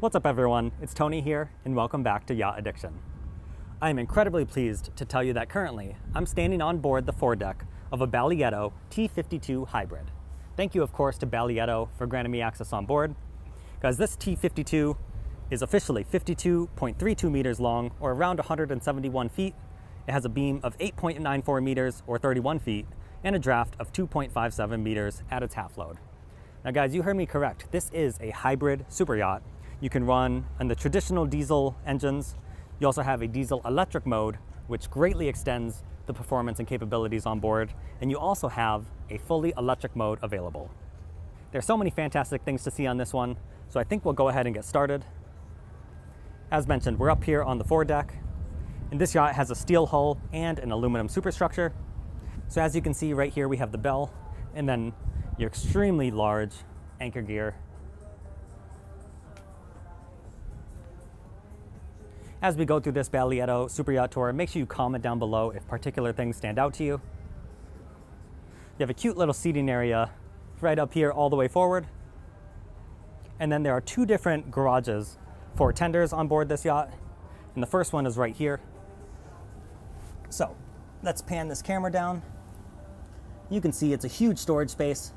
What's up everyone, it's Tony here and welcome back to Yacht Addiction. I am incredibly pleased to tell you that currently I'm standing on board the foredeck of a Baglietto T52 Hybrid. Thank you of course to Baglietto for granting me access on board. Guys, this T52 is officially 52.32 meters long or around 171 feet. It has a beam of 8.94 meters or 31 feet and a draft of 2.57 meters at its half load. Now guys, you heard me correct. This is a hybrid super yacht you can run on the traditional diesel engines. You also have a diesel electric mode, which greatly extends the performance and capabilities on board. And you also have a fully electric mode available. There's so many fantastic things to see on this one, so I think we'll go ahead and get started. As mentioned, we're up here on the foredeck, and this yacht has a steel hull and an aluminum superstructure. So as you can see right here, we have the bell, and then your extremely large anchor gear As we go through this Baglietto Super Yacht Tour, make sure you comment down below if particular things stand out to you. You have a cute little seating area right up here all the way forward. And then there are two different garages for tenders on board this yacht. And the first one is right here. So let's pan this camera down. You can see it's a huge storage space.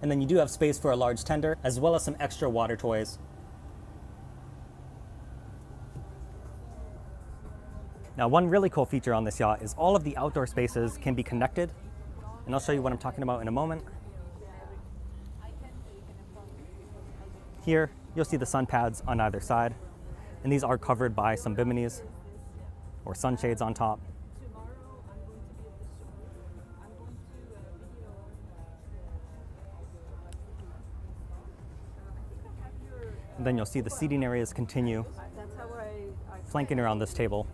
And then you do have space for a large tender, as well as some extra water toys Now, one really cool feature on this yacht is all of the outdoor spaces can be connected, and I'll show you what I'm talking about in a moment. Here, you'll see the sun pads on either side, and these are covered by some biminis or sunshades on top. And then you'll see the seating areas continue flanking around this table.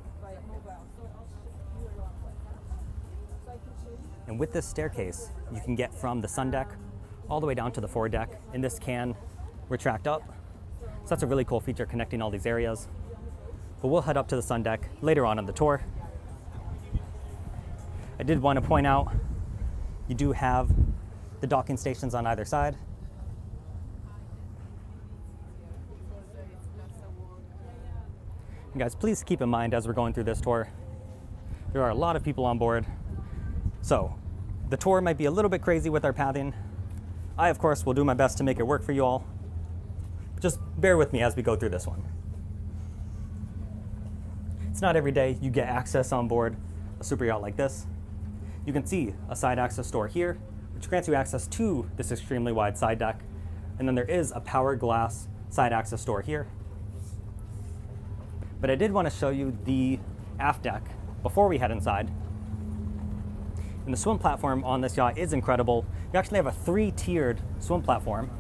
And with this staircase, you can get from the sun deck all the way down to the foredeck, and this can retract up. So that's a really cool feature connecting all these areas. But we'll head up to the sun deck later on in the tour. I did want to point out, you do have the docking stations on either side. And guys, please keep in mind as we're going through this tour, there are a lot of people on board so the tour might be a little bit crazy with our pathing. I, of course, will do my best to make it work for you all. Just bear with me as we go through this one. It's not every day you get access on board a super yacht like this. You can see a side access door here, which grants you access to this extremely wide side deck. And then there is a power glass side access door here. But I did want to show you the aft deck before we head inside and the swim platform on this yacht is incredible. You actually have a three-tiered swim platform.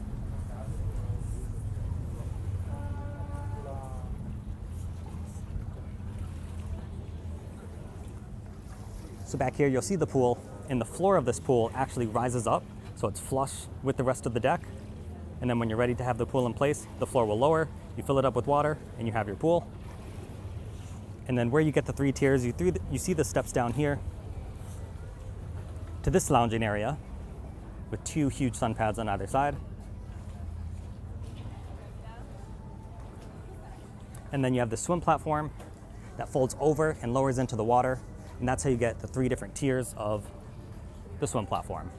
So back here, you'll see the pool, and the floor of this pool actually rises up, so it's flush with the rest of the deck. And then when you're ready to have the pool in place, the floor will lower, you fill it up with water, and you have your pool. And then where you get the three tiers, you, the, you see the steps down here, to this lounging area with two huge sun pads on either side. And then you have the swim platform that folds over and lowers into the water. And that's how you get the three different tiers of the swim platform.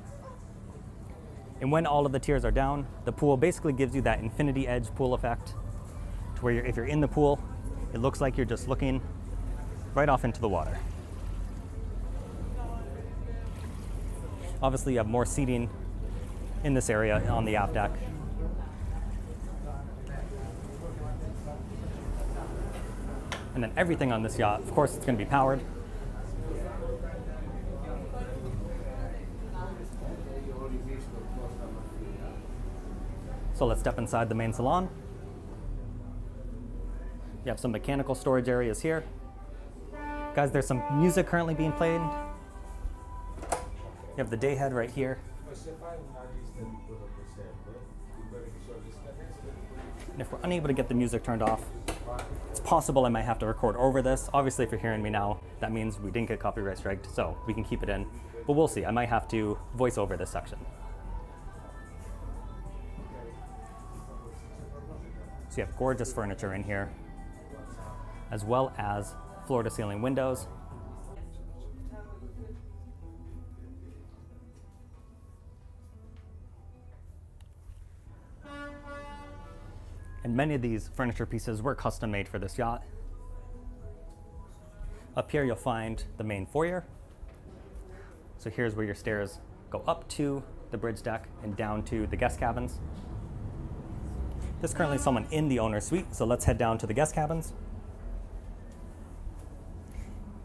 And when all of the tiers are down, the pool basically gives you that infinity edge pool effect to where you're, if you're in the pool, it looks like you're just looking right off into the water. Obviously, you have more seating in this area on the aft deck. And then everything on this yacht, of course, it's going to be powered. So let's step inside the main salon. You have some mechanical storage areas here. Guys, there's some music currently being played have the day head right here. And if we're unable to get the music turned off, it's possible I might have to record over this. Obviously, if you're hearing me now, that means we didn't get copyright striked, so we can keep it in. But we'll see. I might have to voice over this section. So you have gorgeous furniture in here, as well as floor to ceiling windows. And many of these furniture pieces were custom made for this yacht. Up here you'll find the main foyer. So here's where your stairs go up to the bridge deck and down to the guest cabins. There's currently someone in the owner's suite, so let's head down to the guest cabins.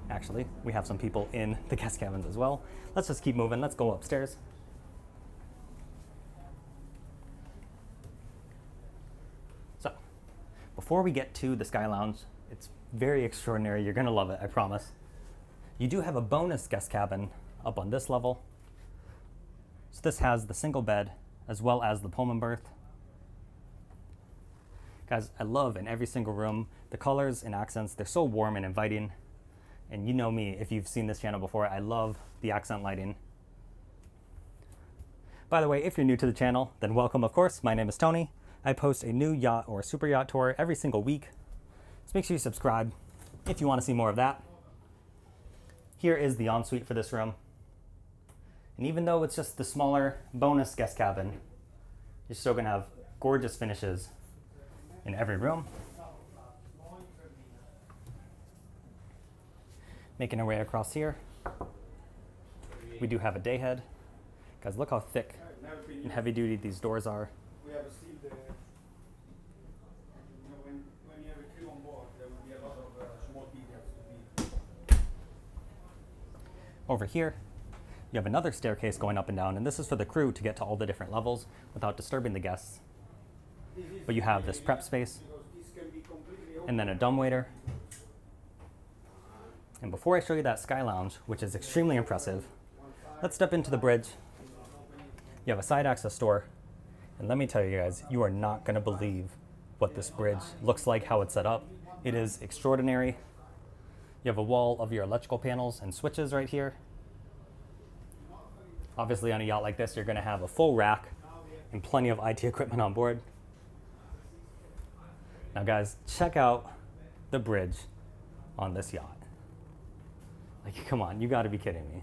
Actually, we have some people in the guest cabins as well. Let's just keep moving. Let's go upstairs. Before we get to the Sky Lounge, it's very extraordinary. You're going to love it, I promise. You do have a bonus guest cabin up on this level. So this has the single bed as well as the Pullman berth. Guys, I love in every single room the colors and accents. They're so warm and inviting. And you know me, if you've seen this channel before, I love the accent lighting. By the way, if you're new to the channel, then welcome, of course. My name is Tony. I post a new yacht or super yacht tour every single week. So make sure you subscribe if you want to see more of that. Here is the ensuite for this room. And even though it's just the smaller bonus guest cabin, you're still gonna have gorgeous finishes in every room. Making our way across here, we do have a day head. Guys, look how thick and heavy duty these doors are. Over here, you have another staircase going up and down, and this is for the crew to get to all the different levels without disturbing the guests. But you have this prep space, and then a dumbwaiter. And before I show you that Sky Lounge, which is extremely impressive, let's step into the bridge. You have a side access door, and let me tell you guys, you are not gonna believe what this bridge looks like, how it's set up. It is extraordinary. You have a wall of your electrical panels and switches right here. Obviously on a yacht like this, you're gonna have a full rack and plenty of IT equipment on board. Now guys, check out the bridge on this yacht. Like, come on, you gotta be kidding me.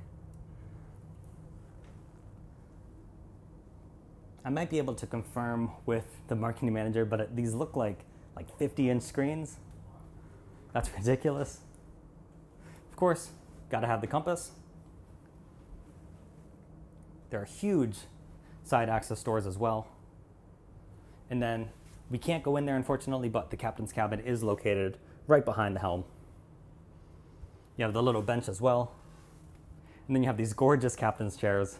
I might be able to confirm with the marketing manager, but these look like like 50 inch screens. That's ridiculous course, got to have the compass. There are huge side access doors as well. And then we can't go in there, unfortunately, but the captain's cabin is located right behind the helm. You have the little bench as well. And then you have these gorgeous captain's chairs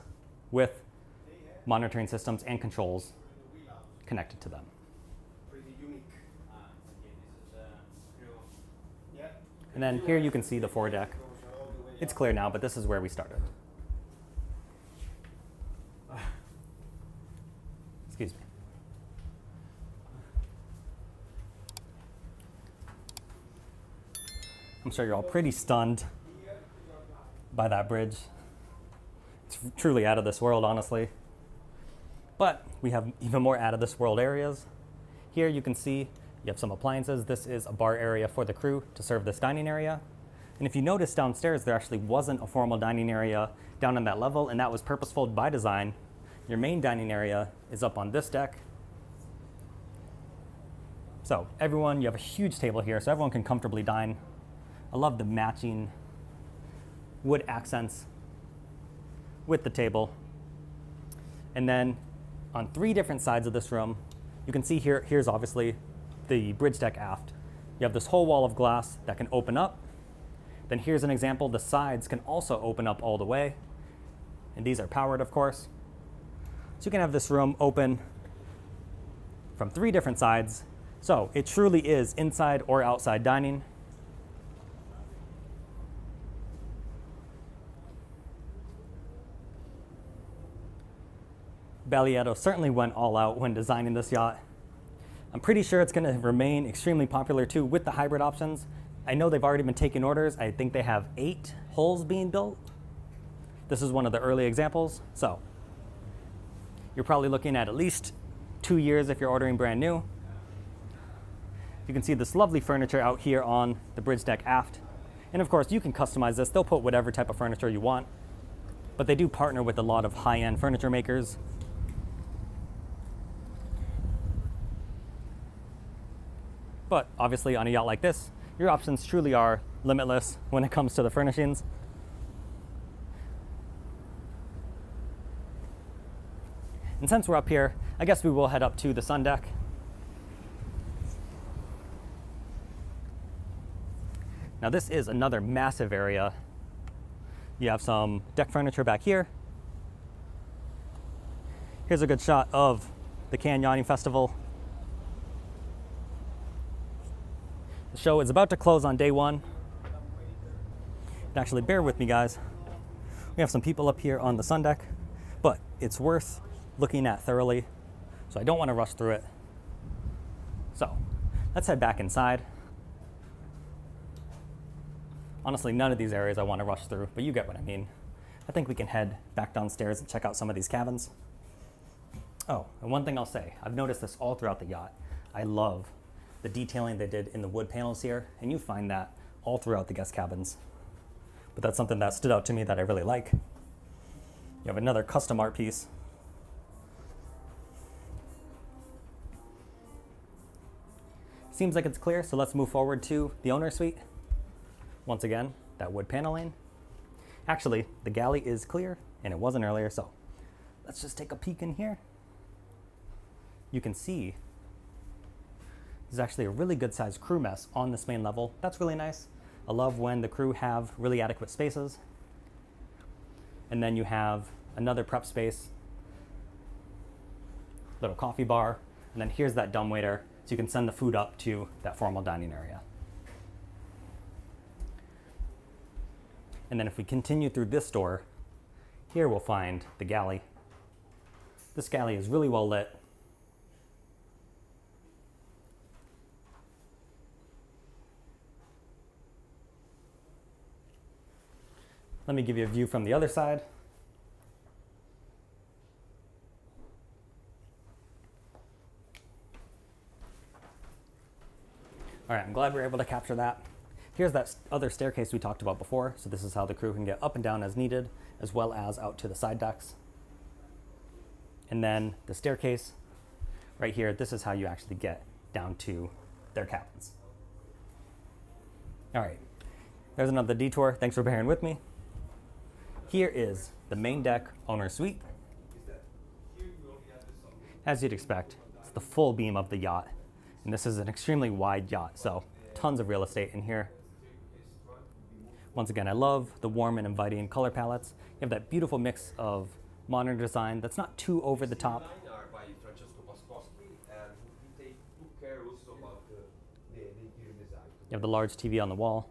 with monitoring systems and controls connected to them. And then here you can see the foredeck. It's clear now, but this is where we started. Excuse me. I'm sure you're all pretty stunned by that bridge. It's truly out of this world, honestly. But we have even more out of this world areas. Here you can see you have some appliances. This is a bar area for the crew to serve this dining area. And if you notice downstairs, there actually wasn't a formal dining area down on that level, and that was purposeful by design. Your main dining area is up on this deck. So everyone, you have a huge table here, so everyone can comfortably dine. I love the matching wood accents with the table. And then on three different sides of this room, you can see here, here's obviously the bridge deck aft. You have this whole wall of glass that can open up. Then here's an example, the sides can also open up all the way. And these are powered, of course. So you can have this room open from three different sides. So it truly is inside or outside dining. Baglietto certainly went all out when designing this yacht. I'm pretty sure it's going to remain extremely popular too with the hybrid options. I know they've already been taking orders. I think they have eight hulls being built. This is one of the early examples. So you're probably looking at at least two years if you're ordering brand new. You can see this lovely furniture out here on the bridge deck aft. And of course, you can customize this. They'll put whatever type of furniture you want, but they do partner with a lot of high-end furniture makers. But obviously on a yacht like this, your options truly are limitless when it comes to the furnishings. And since we're up here, I guess we will head up to the sun deck. Now this is another massive area. You have some deck furniture back here. Here's a good shot of the Cannes Yachting Festival. Show is about to close on day one. Actually, bear with me, guys. We have some people up here on the sun deck, but it's worth looking at thoroughly, so I don't want to rush through it. So let's head back inside. Honestly, none of these areas I want to rush through, but you get what I mean. I think we can head back downstairs and check out some of these cabins. Oh, and one thing I'll say, I've noticed this all throughout the yacht. I love the detailing they did in the wood panels here, and you find that all throughout the guest cabins. But that's something that stood out to me that I really like. You have another custom art piece. Seems like it's clear, so let's move forward to the owner suite. Once again, that wood paneling. Actually, the galley is clear, and it wasn't earlier, so let's just take a peek in here. You can see there's actually a really good sized crew mess on this main level. That's really nice. I love when the crew have really adequate spaces. And then you have another prep space, little coffee bar, and then here's that dumbwaiter so you can send the food up to that formal dining area. And then if we continue through this door, here we'll find the galley. This galley is really well lit. Let me give you a view from the other side. All right, I'm glad we were able to capture that. Here's that other staircase we talked about before. So this is how the crew can get up and down as needed, as well as out to the side decks. And then the staircase right here, this is how you actually get down to their cabins. All right, there's another detour. Thanks for bearing with me. Here is the main deck owner suite. As you'd expect, it's the full beam of the yacht. And this is an extremely wide yacht, so tons of real estate in here. Once again, I love the warm and inviting color palettes. You have that beautiful mix of modern design that's not too over the top. You have the large TV on the wall.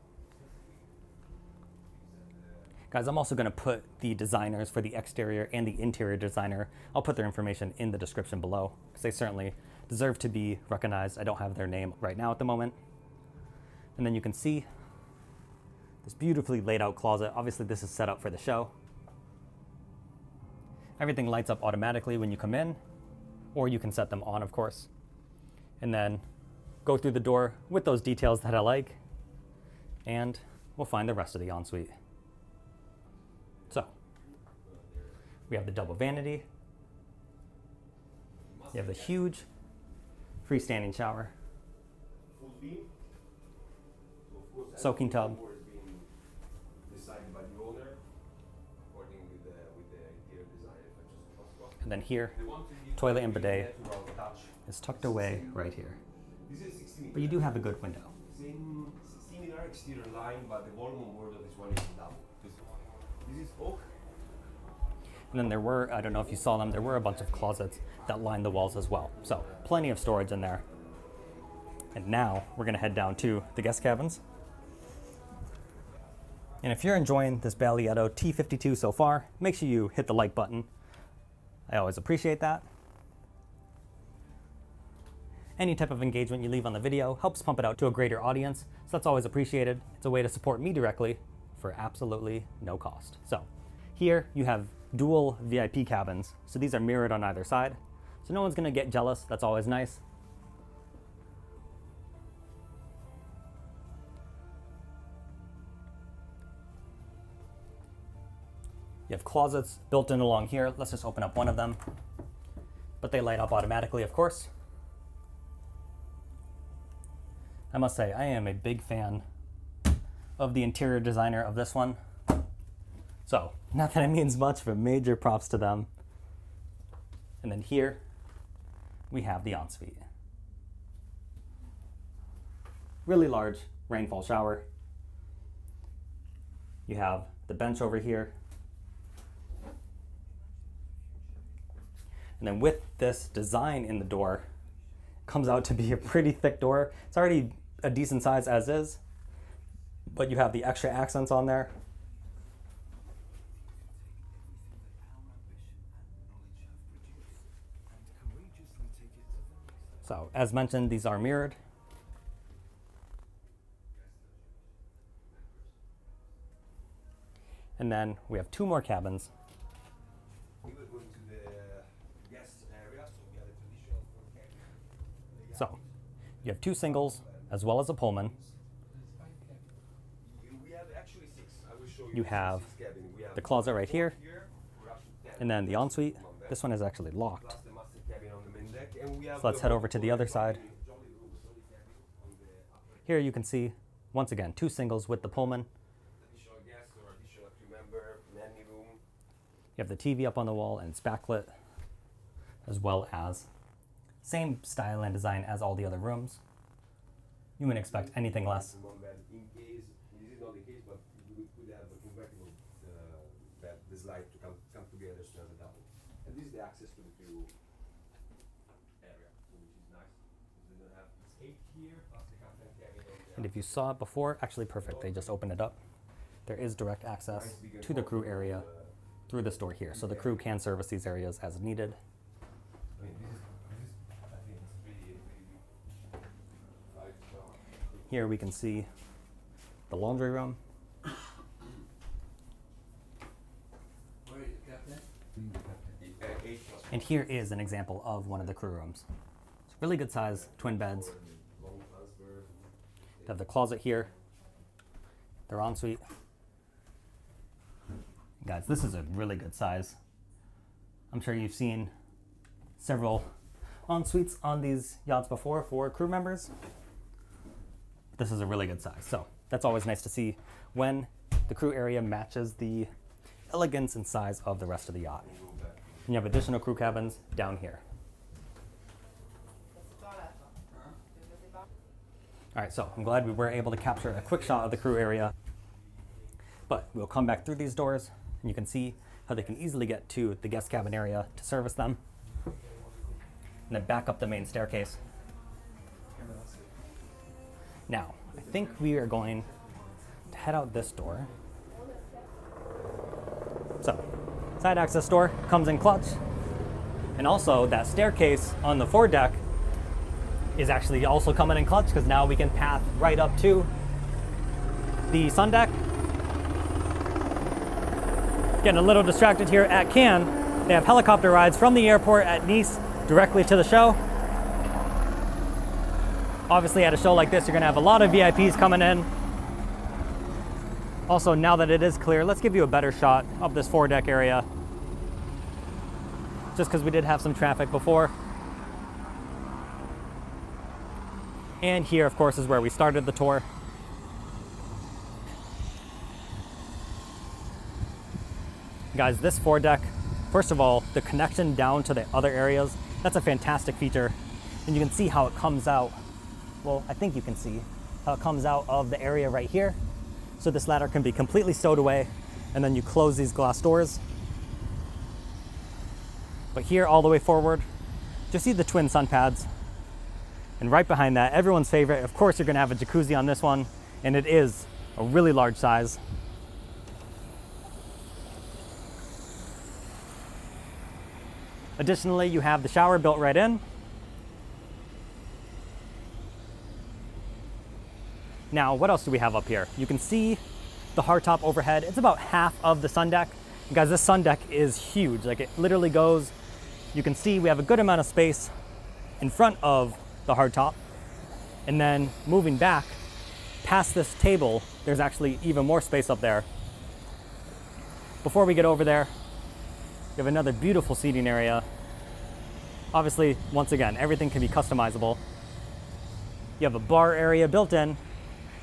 Guys, I'm also gonna put the designers for the exterior and the interior designer. I'll put their information in the description below because they certainly deserve to be recognized. I don't have their name right now at the moment. And then you can see this beautifully laid out closet. Obviously this is set up for the show. Everything lights up automatically when you come in, or you can set them on, of course. And then go through the door with those details that I like, and we'll find the rest of the ensuite. We have the double vanity. You have the huge freestanding shower. Soaking tub. And then here, toilet and bidet is tucked away right here. But you do have a good window. Exterior line, but the volume of this one is double. This is oak. And then there were, I don't know if you saw them, there were a bunch of closets that lined the walls as well. So plenty of storage in there. And now we're gonna head down to the guest cabins. And if you're enjoying this Baglietto T52 so far, make sure you hit the like button I always appreciate that. Any type of engagement you leave on the video helps pump it out to a greater audience, so that's always appreciated. It's a way to support me directly for absolutely no cost. So here you have dual VIP cabins. So these are mirrored on either side. So no one's gonna get jealous, that's always nice. You have closets built in along here. Let's just open up one of them. But they light up automatically, of course. I must say, I am a big fan of the interior designer of this one. So, not that it means much, but major props to them. And then here, we have the ensuite. Really large rainfall shower. You have the bench over here. And then with this design in the door, comes out to be a pretty thick door. It's already a decent size as is, but you have the extra accents on there. So as mentioned, these are mirrored. And then we have two more cabins. So you have two singles as well as a Pullman. You have the closet right here, and then the ensuite. This one is actually locked. So let's head over to the other side. Here you can see, once again, two singles with the Pullman. You have the TV up on the wall and it's backlit, as well as same style and design as all the other rooms. You wouldn't expect anything less. this light to come, come together to have a double. And this is the access to the two area, which is nice. They're gonna have this eight here, plus the captain cabin on And if you saw it before, actually perfect, they just opened it up. There is direct access to the crew area through this door here. So the crew can service these areas as needed. Here we can see the laundry room. And here is an example of one of the crew rooms. It's really good size, twin beds. Have the closet here, their ensuite. Guys, this is a really good size. I'm sure you've seen several en-suites on these yachts before for crew members. This is a really good size. So that's always nice to see when the crew area matches the elegance and size of the rest of the yacht. And you have additional crew cabins down here. All right, so I'm glad we were able to capture a quick shot of the crew area. But we'll come back through these doors and you can see how they can easily get to the guest cabin area to service them. And then back up the main staircase. Now, I think we are going to head out this door. So, side access door comes in clutch. And also that staircase on the foredeck is actually also coming in clutch because now we can path right up to the sun deck. Getting a little distracted here at Cannes. They have helicopter rides from the airport at Nice directly to the show. Obviously, at a show like this, you're going to have a lot of VIPs coming in. Also, now that it is clear, let's give you a better shot of this foredeck area. Just because we did have some traffic before. And here, of course, is where we started the tour. Guys, this foredeck, first of all, the connection down to the other areas, that's a fantastic feature. And you can see how it comes out. Well, I think you can see how it comes out of the area right here. So this ladder can be completely stowed away and then you close these glass doors. But here all the way forward, just see the twin sun pads. And right behind that, everyone's favorite, of course you're gonna have a jacuzzi on this one, and it is a really large size. Additionally, you have the shower built right in. Now, what else do we have up here? You can see the hardtop overhead. It's about half of the sun deck. And guys, this sun deck is huge. Like it literally goes, you can see we have a good amount of space in front of the hardtop. And then moving back past this table, there's actually even more space up there. before we get over there, you have another beautiful seating area. Obviously, once again, everything can be customizable. You have a bar area built in.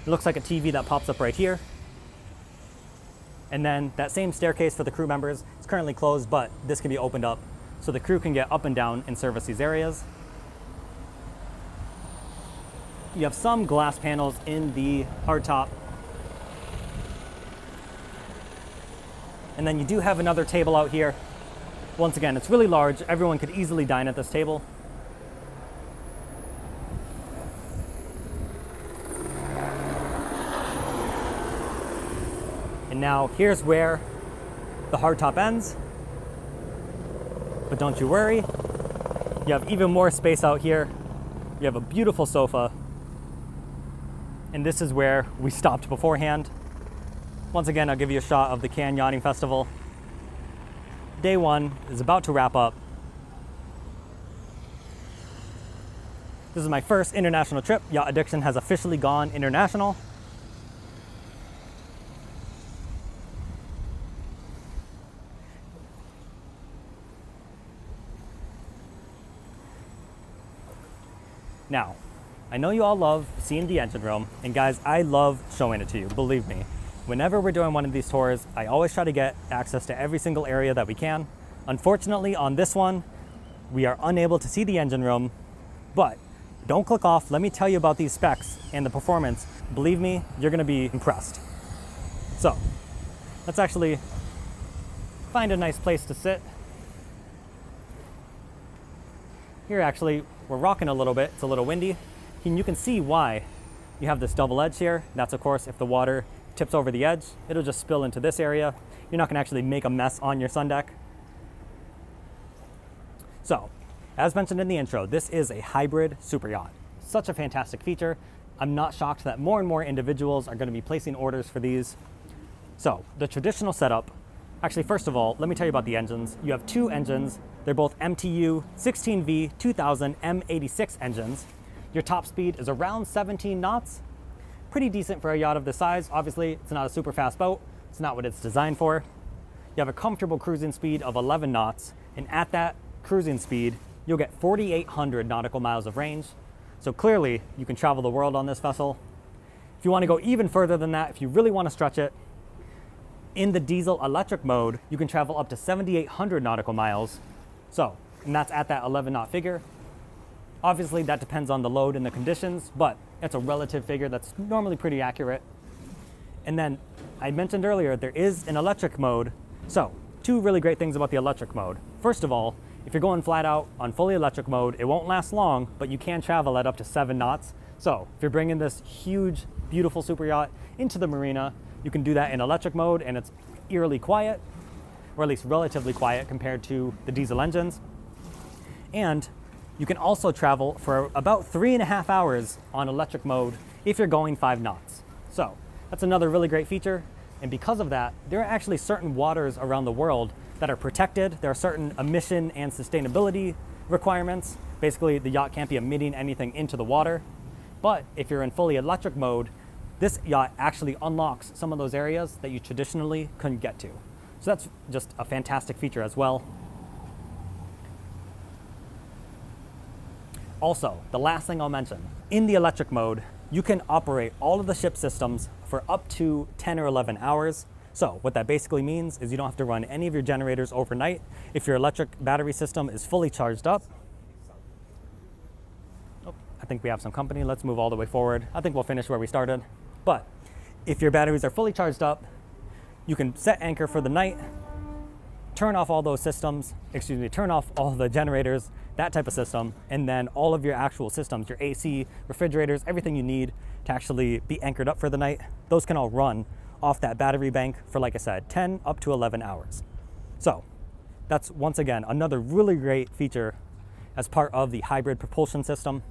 It looks like a TV that pops up right here. And then that same staircase for the crew members it's currently closed, but this can be opened up so the crew can get up and down and service these areas. You have some glass panels in the hardtop. And then you do have another table out here. Once again, it's really large. Everyone could easily dine at this table. And now here's where the hardtop ends. But don't you worry, you have even more space out here. You have a beautiful sofa. And this is where we stopped beforehand. Once again, I'll give you a shot of the Cannes Yachting Festival. Day one is about to wrap up. This is my first international trip. Yacht Addiction has officially gone international. Now, I know you all love seeing the engine room, and guys, I love showing it to you, believe me. Whenever we're doing one of these tours, I always try to get access to every single area that we can. Unfortunately, on this one, we are unable to see the engine room, but don't click off. Let me tell you about these specs and the performance. Believe me, you're gonna be impressed. So, let's actually find a nice place to sit. Here actually, we're rocking a little bit. It's a little windy. And you can see why you have this double edge here. That's of course, if the water tips over the edge, it'll just spill into this area. You're not gonna actually make a mess on your sun deck. So, as mentioned in the intro, this is a hybrid super yacht. Such a fantastic feature. I'm not shocked that more and more individuals are gonna be placing orders for these. So, the traditional setup, actually, first of all, let me tell you about the engines. You have two engines they're both MTU 16V 2000 M86 engines. Your top speed is around 17 knots. Pretty decent for a yacht of this size. Obviously, it's not a super fast boat. It's not what it's designed for. You have a comfortable cruising speed of 11 knots, and at that cruising speed, you'll get 4,800 nautical miles of range. So clearly, you can travel the world on this vessel. If you want to go even further than that, if you really want to stretch it, in the diesel electric mode, you can travel up to 7,800 nautical miles, so, and that's at that 11 knot figure. Obviously, that depends on the load and the conditions, but it's a relative figure that's normally pretty accurate. And then I mentioned earlier, there is an electric mode. So, two really great things about the electric mode. First of all, if you're going flat out on fully electric mode, it won't last long, but you can travel at up to seven knots. So, if you're bringing this huge, beautiful super yacht into the marina, you can do that in electric mode and it's eerily quiet or at least relatively quiet compared to the diesel engines. And you can also travel for about three and a half hours on electric mode if you're going five knots. So that's another really great feature. And because of that, there are actually certain waters around the world that are protected. There are certain emission and sustainability requirements. Basically, the yacht can't be emitting anything into the water. But if you're in fully electric mode, this yacht actually unlocks some of those areas that you traditionally couldn't get to. So that's just a fantastic feature as well. Also, the last thing I'll mention, in the electric mode, you can operate all of the ship systems for up to 10 or 11 hours. So what that basically means is you don't have to run any of your generators overnight if your electric battery system is fully charged up. Oh, I think we have some company. Let's move all the way forward. I think we'll finish where we started. But if your batteries are fully charged up, you can set anchor for the night, turn off all those systems, excuse me, turn off all the generators, that type of system, and then all of your actual systems, your AC, refrigerators, everything you need to actually be anchored up for the night, those can all run off that battery bank for, like I said, 10 up to 11 hours. So that's once again another really great feature as part of the hybrid propulsion system.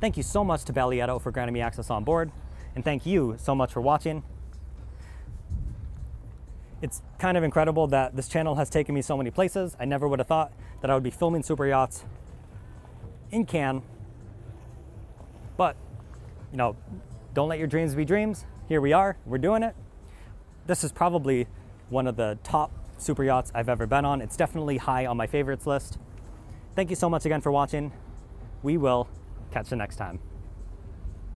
Thank you so much to Baglietto for granting me access on board and thank you so much for watching. It's kind of incredible that this channel has taken me so many places. I never would have thought that I would be filming super yachts in Cannes. But, you know, don't let your dreams be dreams. Here we are, we're doing it. this is probably one of the top super yachts I've ever been on. It's definitely high on my favorites list. Thank you so much again for watching. We will catch you next time.